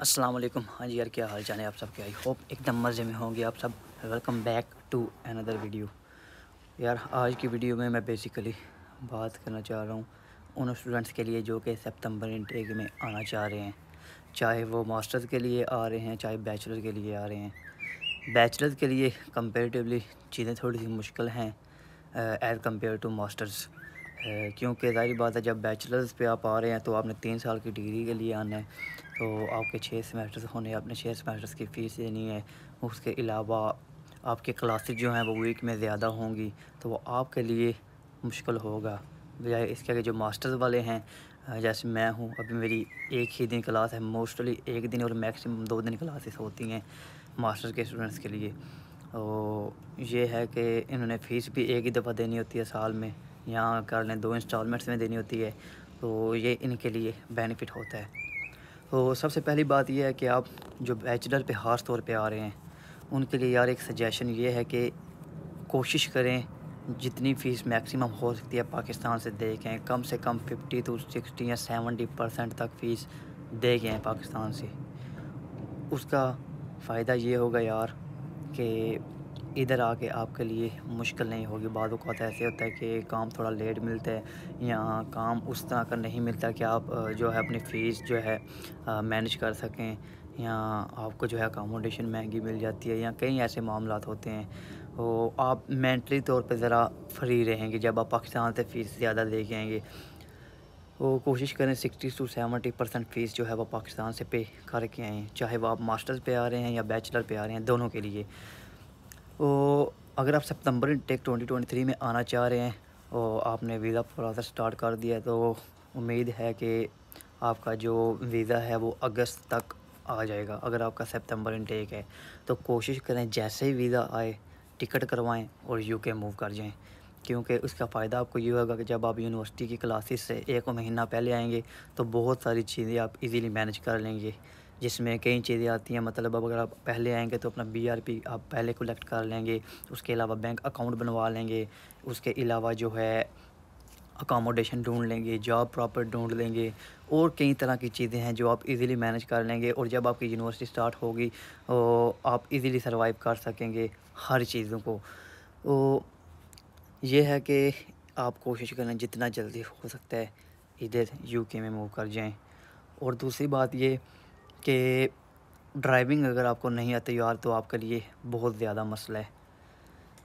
अस्सलाम वालेकुम। हाँ जी यार, क्या हाल चाल है आप सब के आई होप एकदम मज़े में होंगे आप सब। Welcome back to another video यार, आज की वीडियो में मैं बेसिकली बात करना चाह रहा हूँ उन स्टूडेंट्स के लिए जो कि सितंबर इनटेक में आना चाह रहे हैं। चाहे वो मास्टर्स के लिए आ रहे हैं, चाहे बैचलर के लिए आ रहे हैं। बैचलर के लिए कंपेरेटिवली चीज़ें थोड़ी सी मुश्किल हैं एज़ कंपेयर टू मास्टर्स क्योंकि ज़ाहिर बात है, जब बैचलर्स पे आप आ रहे हैं तो आपने तीन साल की डिग्री के लिए आना है। तो आपके छः सेमेस्टर्स होने, आपने छः सेमेस्टर्स की फ़ीस देनी है, उसके अलावा आपके क्लासेस जो हैं वो वीक में ज़्यादा होंगी तो वो आपके लिए मुश्किल होगा। बजाय इसके जो मास्टर्स वाले हैं, जैसे मैं हूँ, अभी मेरी एक ही दिन क्लास है मोस्टली एक दिन और मैक्सिमम दो दिन क्लासेस होती हैं मास्टर्स के स्टूडेंट्स के लिए। तो ये है कि इन्होंने फ़ीस भी एक ही दफ़ा देनी होती है साल में यहाँ कर लें दो इंस्टॉलमेंट्स में देनी होती है तो ये इनके लिए बेनिफिट होता है। तो सबसे पहली बात यह है कि आप जो बैचलर पे ख़ास तौर पे आ रहे हैं, उनके लिए यार एक सजेशन ये है कि कोशिश करें जितनी फ़ीस मैक्सिमम हो सकती है पाकिस्तान से देखें, कम से कम फिफ्टी टू सिक्सटी या सेवेंटी परसेंट तक फ़ीस दे गए हैं पाकिस्तान से। उसका फ़ायदा ये होगा यार कि इधर आके आपके लिए मुश्किल नहीं होगी। बाद वक़्त ऐसे होता है कि काम थोड़ा लेट मिलता है या काम उस तरह का नहीं मिलता कि आप जो है अपनी फ़ीस जो है मैनेज कर सकें या आपको जो है अकोमोडेशन महँगी मिल जाती है या कई ऐसे मामला होते हैं। तो आप मेंटली तौर पर ज़रा फ्री रहेंगे जब आप पाकिस्तान से फ़ीस ज़्यादा दे के आएँगे। वो कोशिश करें sixty to seventy percent fees जो है वो पाकिस्तान से पे करके आएँ, चाहे वो आप मास्टर्स पे आ रहे हैं या बैचलर पे आ रहे हैं, दोनों के लिए। तो अगर आप सितंबर टेक 2023 में आना चाह रहे हैं और आपने वीज़ा प्रोसेस स्टार्ट कर दिया है तो उम्मीद है कि आपका जो वीज़ा है वो अगस्त तक आ जाएगा। अगर आपका सितंबर इनटेक है तो कोशिश करें जैसे ही वीज़ा आए टिकट करवाएँ और यूके मूव कर जाएँ। क्योंकि उसका फ़ायदा आपको ये होगा कि जब आप यूनिवर्सिटी की क्लासेस से एक महीना पहले आएँगे तो बहुत सारी चीज़ें आप इजीली मैनेज कर लेंगे। जिसमें कई चीज़ें आती हैं। मतलब अब अगर आप पहले आएँगे तो अपना बीआरपी आप पहले कलेक्ट कर लेंगे, उसके अलावा बैंक अकाउंट बनवा लेंगे, उसके अलावा जो है अकोमोडेशन ढूंढ लेंगे जॉब प्रॉपर ढूंढ लेंगे, और कई तरह की चीज़ें हैं जो आप इजीली मैनेज कर लेंगे, और जब आपकी यूनिवर्सिटी स्टार्ट होगी तो आप इजीली सरवाइव कर सकेंगे हर चीज़ों को। तो ये है कि आप कोशिश करें जितना जल्दी हो सकता है इधर यूके में मूव कर जाएँ। और दूसरी बात ये कि ड्राइविंग अगर आपको नहीं आती यार तो आपके लिए बहुत ज़्यादा मसला है।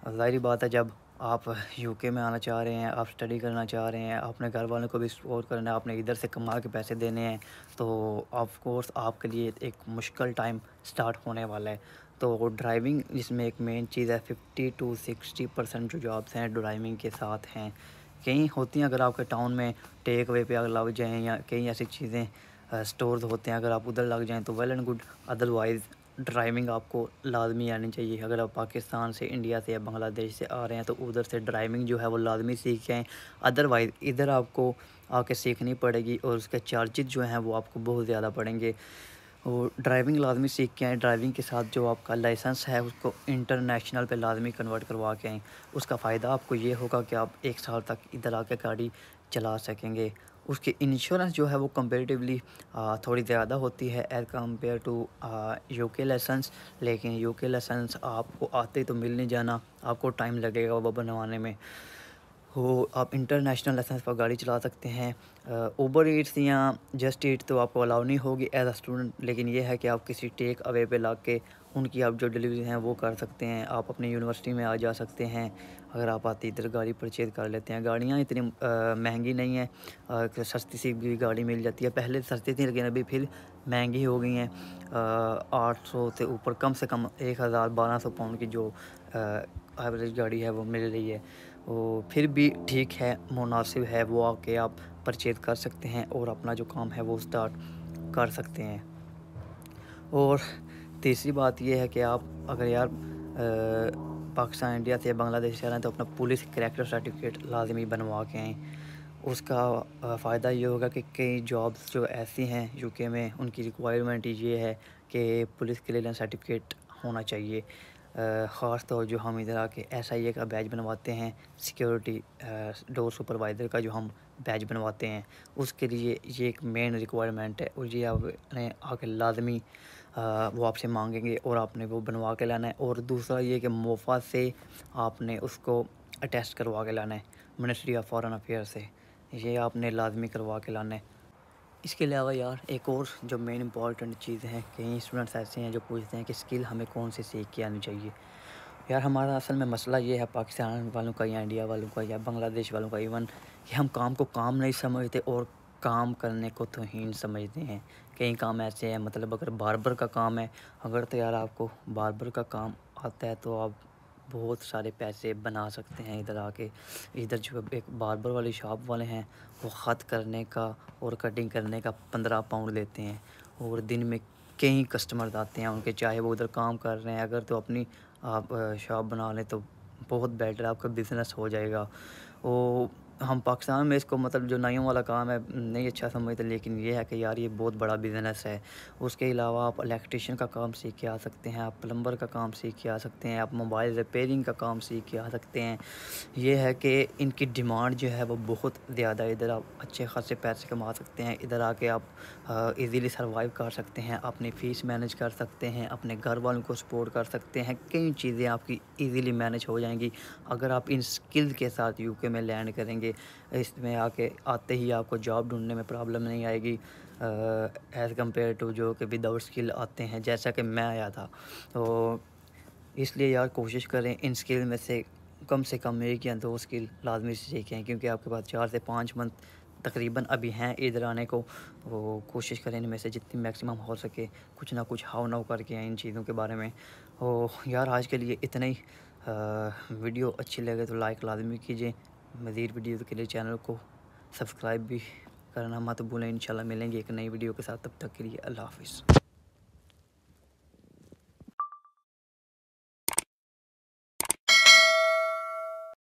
ज़ाहिर बात है, जब आप यूके में आना चाह रहे हैं, आप स्टडी करना चाह रहे हैं अपने घर वालों को भी सपोर्ट करना है, आपने इधर से कमा के पैसे देने हैं तो ऑफ़ कोर्स आपके लिए एक मुश्किल टाइम स्टार्ट होने वाला है। तो ड्राइविंग जिसमें एक मेन चीज़ है फिफ्टी टू सिक्सटी परसेंट जो जॉब्स हैं ड्राइविंग के साथ हैं। कहीं होती हैं, अगर आपके टाउन में टेक वे पे अगर लग जाएँ या कई ऐसी चीज़ें स्टोर्स होते हैं। अगर आप उधर लग जाएँ तो well and good otherwise driving आपको लाजमी आनी चाहिए। अगर आप पाकिस्तान से, इंडिया से या बांग्लादेश से आ रहे हैं तो उधर से ड्राइविंग जो है वो लाजमी सीख जाएँ। अदरवाइज़ इधर आपको आके सीखनी पड़ेगी और उसके चार्जेज जो हैं वो आपको बहुत ज़्यादा पड़ेंगे। और ड्राइविंग लाजमी सीख के आएँ। ड्राइविंग के साथ जो आपका लाइसेंस है उसको इंटरनेशनल पे लाजमी कन्वर्ट करवा के आएँ। उसका फ़ायदा आपको ये होगा कि आप एक साल तक इधर आके गाड़ी चला सकेंगे। उसकी इंश्योरेंस जो है वो कंपेरेटिवली थोड़ी ज़्यादा होती है as compare to U K lessons लेकिन यू के आपको आते तो मिल नहीं जाना, आपको टाइम लगेगा वो बनवाने में। हो, आप इंटरनेशनल लाइसेंस पर गाड़ी चला सकते हैं। ऊबर ईट्स या जस्ट ईट तो आपको अलाउ नहीं होगी एज अ स्टूडेंट लेकिन ये है कि आप किसी टेक अवे पे ला के उनकी आप जो डिलीवरी हैं वो कर सकते हैं। आप अपनी यूनिवर्सिटी में आ जा सकते हैं। अगर आप आती इधर गाड़ी परचेज कर लेते हैं। गाड़ियाँ इतनी महँगी नहीं हैं सस्ती सी भी गाड़ी मिल जाती है। पहले सस्ती थी, लेकिन अभी फिर महँगी हो गई हैं। आठ सौ से ऊपर, कम से कम एक हज़ार बारह सौ पाउंड की जो एवरेज गाड़ी है, वो मिल रही है। वो फिर भी ठीक है, मुनासिब है, वो आके आप परचेज कर सकते हैं और अपना जो काम है, वो स्टार्ट कर सकते हैं। और तीसरी बात यह है कि आप, अगर यार पाकिस्तान, इंडिया से बांग्लादेश से आ रहे हैं तो अपना पुलिस करेक्टर सर्टिफिकेट लाजमी बनवा के आएँ। उसका फ़ायदा ये होगा कि कई जॉब्स जो ऐसी हैं यूके में, उनकी रिक्वायरमेंट ये है कि पुलिस क्लियरेंस सर्टिफिकेट होना चाहिए। ख़ास तौर जो हम इधर आके एस आई ए का बैच बनवाते हैं सिक्योरिटी डोर सुपरवाइज़र का जो हम बैच बनवाते हैं, उसके लिए ये एक मेन रिक्वायरमेंट है। और ये आपने आके लाजमी वो आपसे मांगेंगे और आपने वो बनवा के लाना है। और दूसरा ये कि मोफा से आपने उसको अटेस्ट करवा के लाना है मिनिस्ट्री ऑफ़ फॉरेन अफेयर से। ये आपने लाजमी करवा के लाना है। इसके अलावा यार, एक और जो मेन इंपॉर्टेंट चीज़ है, कई स्टूडेंट्स ऐसे हैं जो पूछते हैं कि स्किल हमें कौन से सीख के आनी चाहिए। यार, हमारा असल में मसला ये है, पाकिस्तान वालों का या इंडिया वालों का या बांग्लादेश वालों का इवन कि हम काम को काम नहीं समझते और काम करने को तोहीन समझते हैं। कई काम ऐसे हैं मतलब अगर बारबर का काम है, अगर तो यार आपको बारबर का काम आता है तो आप बहुत सारे पैसे बना सकते हैं इधर आके। इधर जो एक बारबर वाली शॉप वाले हैं, वो ख़त करने का और कटिंग करने का पंद्रह पाउंड लेते हैं और दिन में कई कस्टमर आते हैं उनके, चाहे वो उधर काम कर रहे हैं। अगर तो अपनी आप शॉप बना लें तो बहुत बेटर आपका बिज़नेस हो जाएगा। वो हम पाकिस्तान में इसको मतलब जो नाइयों वाला काम है, नहीं अच्छा समझते, लेकिन ये है कि यार ये बहुत बड़ा बिज़नेस है। उसके अलावा आप इलेक्ट्रिशियन का काम सीख के आ सकते हैं, आप प्लम्बर का काम सीख के आ सकते हैं, आप मोबाइल रिपेयरिंग का काम सीख के आ सकते हैं। ये है कि इनकी डिमांड जो है वो बहुत ज़्यादा इधर आप अच्छे खासे पैसे कमा सकते हैं, इधर आके आप इजीली सर्वाइव कर सकते हैं, अपनी फ़ीस मैनेज कर सकते हैं, अपने घर वालों को सपोर्ट कर सकते हैं। कई चीज़ें आपकी ईज़िली मैनेज हो जाएँगी। अगर आप इन स्किल के साथ यूके में लैंड करेंगे इसमें आके आते ही आपको जॉब ढूँढने में प्रॉब्लम नहीं आएगी। एज़ कंपेयर टू जो कि विदाउट स्किल आते हैं जैसा कि मैं आया था। तो इसलिए यार कोशिश करें इन स्किल में से कम से कम एक या दो स्किल लाजमी से सीखें क्योंकि आपके पास चार से पाँच मंथ तकरीबन अभी हैं इधर आने को। वो कोशिश करें इनमें से जितनी मैक्सिमम हो सके कुछ ना कुछ हाव नाव करके इन चीज़ों के बारे में। ओ यार आज के लिए इतना ही। आ, वीडियो अच्छी लगे तो लाइक लाजमी कीजिए। मज़ीद वीडियो के लिए चैनल को सब्सक्राइब भी करना मत भूलें। इंशाल्लाह मिलेंगे एक नई वीडियो के साथ। तब तक के लिए अल्लाह हाफिज़।